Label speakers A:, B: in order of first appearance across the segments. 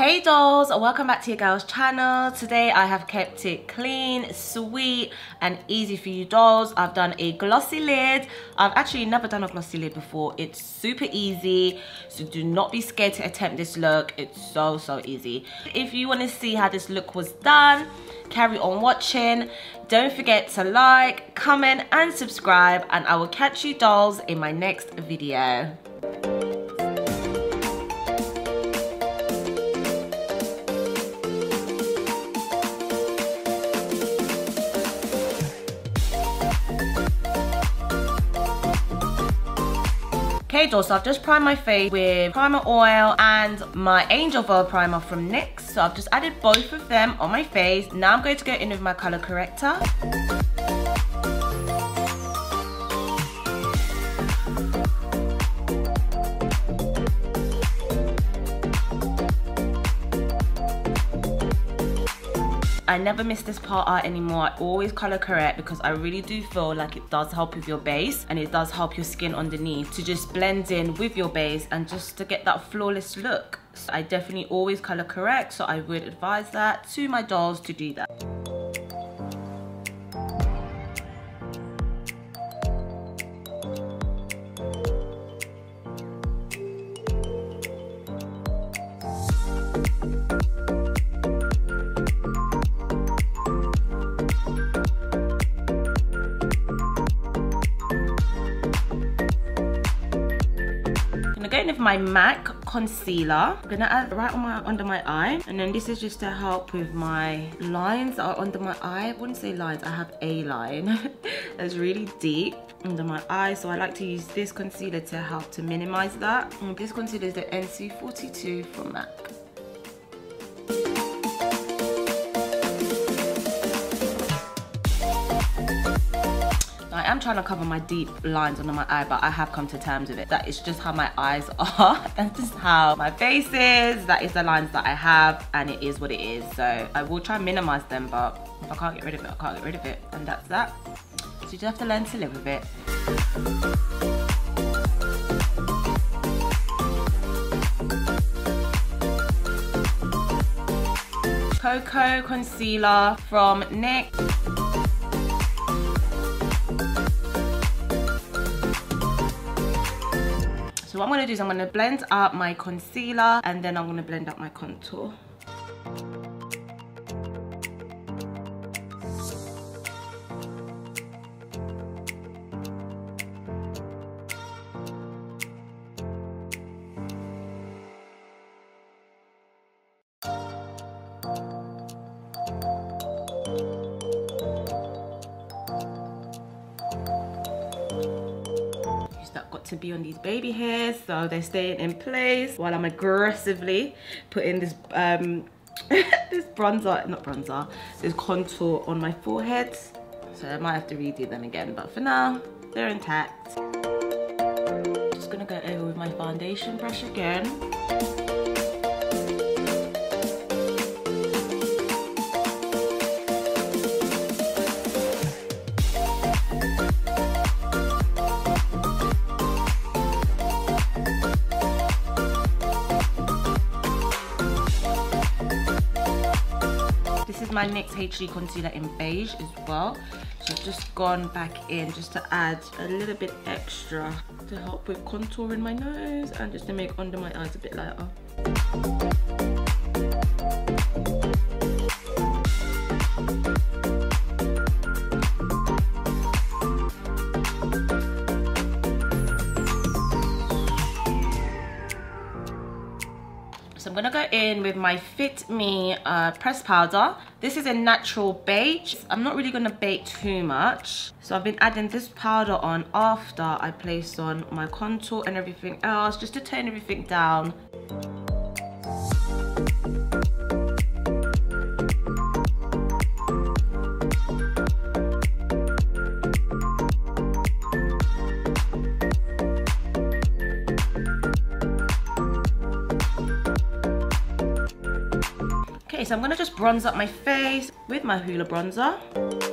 A: Hey dolls, welcome back to your girl's channel. Today I have kept it clean, sweet and easy for you dolls. I've done a glossy lid. I've actually never done a glossy lid before. It's super easy, so do not be scared to attempt this look. It's so, so easy. If you want to see how this look was done, carry on watching. Don't forget to like, comment and subscribe and I will catch you dolls in my next video. Okay, dolls, so I've just primed my face with primer oil and my Angel Veil primer from NYX. So I've just added both of them on my face. Now I'm going to go in with my color corrector. I never miss this part out anymore. I always color correct because I really do feel like it does help with your base and it does help your skin underneath to just blend in with your base and just to get that flawless look. So I definitely always color correct so I would advise that to my dolls to do that. My MAC concealer. I'm gonna add right on my under my eye. And then this is just to help with my lines are under my eye. I wouldn't say lines, I have a line that's really deep under my eye. So I like to use this concealer to help to minimize that. And this concealer is the NC42 from MAC. I am trying to cover my deep lines under my eye, but I have come to terms with it. That is just how my eyes are. That's just how my face is. That is the lines that I have, and it is what it is. So I will try and minimize them, but if I can't get rid of it, I can't get rid of it. And that's that. So you just have to learn to live with it. Cocoa Concealer from NYX. I'm going to do is I'm going to blend up my concealer and then I'm going to blend up my contour. To be on these baby hairs so they're staying in place while I'm aggressively putting this um this bronzer not bronzer this contour on my forehead so I might have to redo them again but for now they're intact. Just gonna go over with my foundation brush again my NYX HD concealer in beige as well. So I've just gone back in just to add a little bit extra to help with contouring my nose and just to make under my eyes a bit lighter. Gonna go in with my Fit Me uh, press powder. This is a natural beige. I'm not really gonna bake too much. So I've been adding this powder on after I place on my contour and everything else, just to tone everything down. Okay, so I'm gonna just bronze up my face with my Hoola bronzer.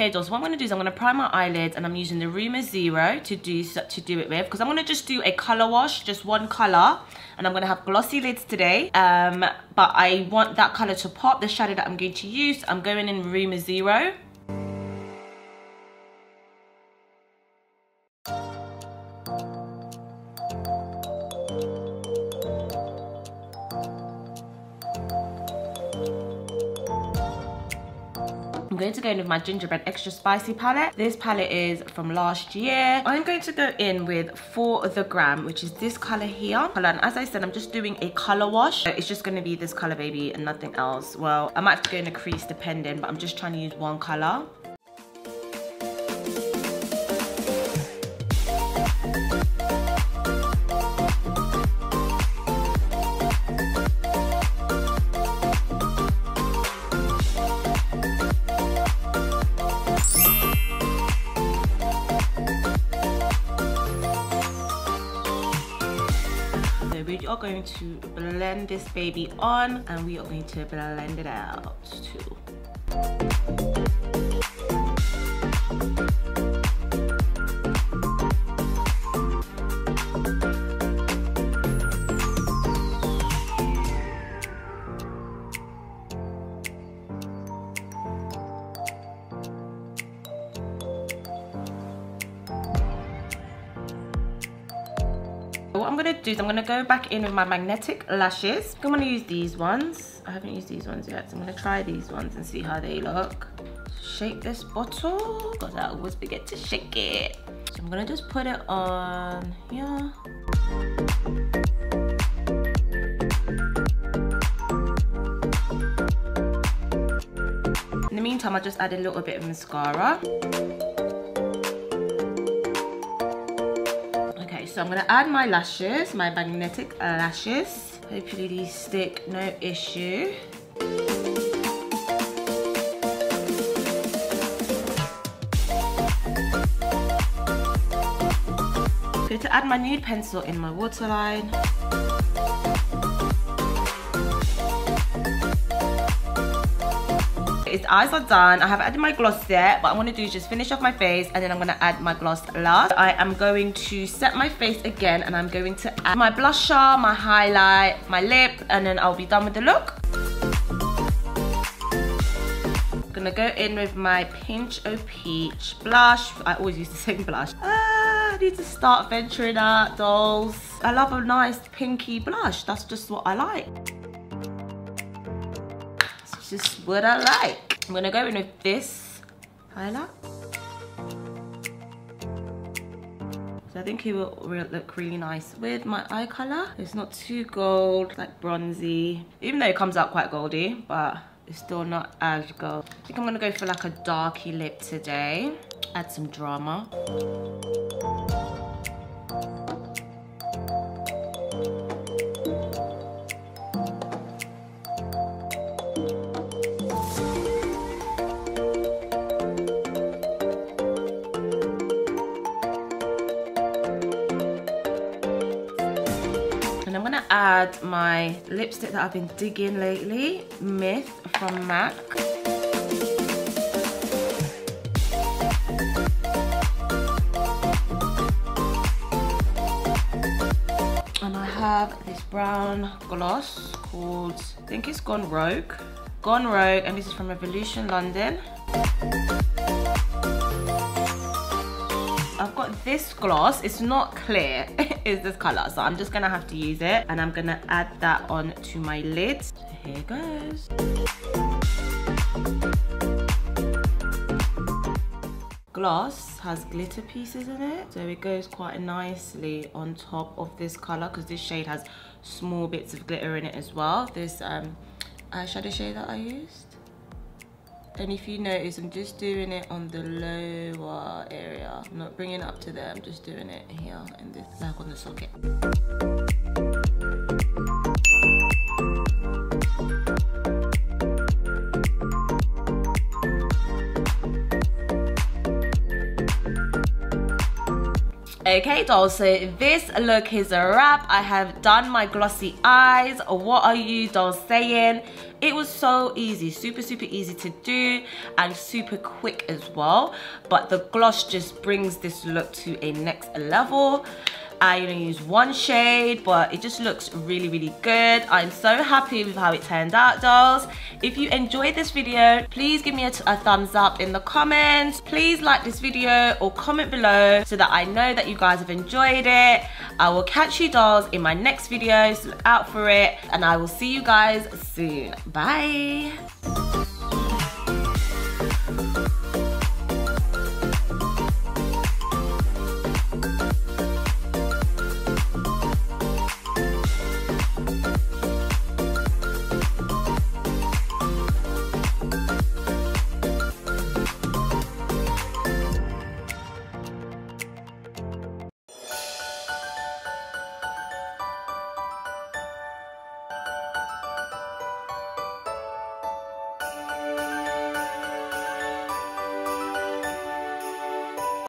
A: Okay, dolls, what I'm gonna do is I'm gonna prime my eyelids and I'm using the Rumour Zero to do to do it with because I'm gonna just do a color wash, just one color, and I'm gonna have glossy lids today. Um, but I want that color to pop. The shadow that I'm going to use, I'm going in Rumour Zero. With my gingerbread extra spicy palette. This palette is from last year. I'm going to go in with for the gram which is this color here. And as i said i'm just doing a color wash. It's just going to be this color baby and nothing else. Well i might have to go in a crease depending but i'm just trying to use one color going to blend this baby on and we are going to blend it out what I'm gonna do is I'm gonna go back in with my magnetic lashes. I'm gonna use these ones. I haven't used these ones yet, so I'm gonna try these ones and see how they look. Shake this bottle, because I always forget to shake it. So I'm gonna just put it on here. In the meantime, I just add a little bit of mascara. So I'm gonna add my lashes, my magnetic lashes. Hopefully these stick, no issue. Going to add my nude pencil in my waterline. Its eyes are done. I have added my gloss there. What I'm gonna do is just finish off my face and then I'm going to add my gloss last. I am going to set my face again and I'm going to add my blusher, my highlight, my lip and then I'll be done with the look. Gonna go in with my Pinch O Peach blush. I always use the same blush. Ah, I need to start venturing out, dolls. I love a nice pinky blush. That's just what I like just what I like. I'm gonna go in with this highlight. So I think it will look really nice with my eye color. It's not too gold, like bronzy. Even though it comes out quite goldy, but it's still not as gold. I think I'm gonna go for like a darky lip today. Add some drama. Add my lipstick that I've been digging lately, Myth from MAC. And I have this brown gloss called, I think it's Gone Rogue. Gone Rogue, and this is from Revolution London. This gloss. It's not clear is this color. So I'm just to have to use it. And I'm to add that on to my lid. So here goes. gloss has glitter pieces in it so it goes quite nicely on top of this color because this shade has small bits of glitter in it as well this um eyeshadow shade that i used and if you notice I'm just doing it on the lower area. I'm not bringing it up to there I'm just doing it here in this like on the socket Okay dolls, so this look is a wrap. I have done my glossy eyes. What are you dolls saying? It was so easy, super, super easy to do and super quick as well. But the gloss just brings this look to a next level. I only use one shade, but it just looks really, really good. I'm so happy with how it turned out, dolls. If you enjoyed this video, please give me a, a thumbs up in the comments. Please like this video or comment below so that I know that you guys have enjoyed it. I will catch you dolls in my next video, so look out for it. And I will see you guys soon. Bye.